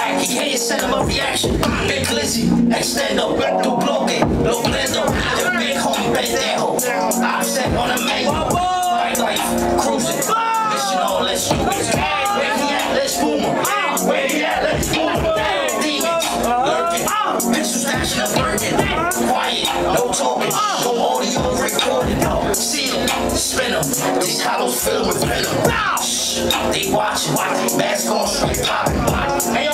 pack it, he hit send him a reaction. Big Lizzy, extendo, do bloque, lo blendo, the big homie, pendejo. Offset on the main, right life, cruising, mission all let's shoot. Where he at, let's boom him. Where he at, let's boom him. Demons, lurking, pistol stashing up lurking. Quiet, no talking, go audio recording. See him, spin him, these hollows filled with venom. They watching, mask on straight popping.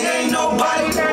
ain't nobody.